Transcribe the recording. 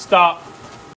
stop